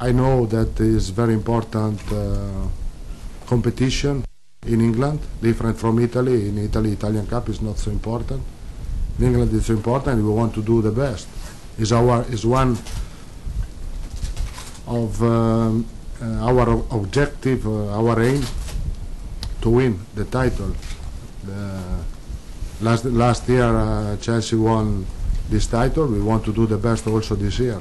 I know that is very important uh, competition in England, different from Italy. In Italy, Italian Cup is not so important. In England, it's important. We want to do the best. Is our is one of um, uh, our objective, uh, our aim to win the title. The last last year, uh, Chelsea won this title. We want to do the best also this year.